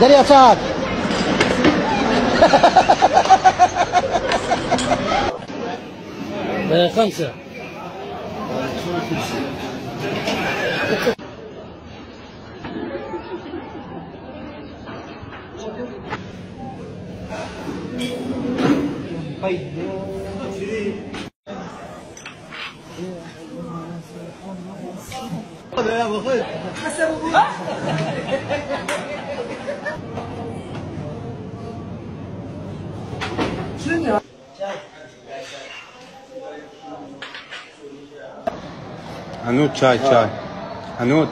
دريا سعد. vakantie. Hai. Ada yang apa? Kasar buka. Sini. Anoop चाय चाय अनूप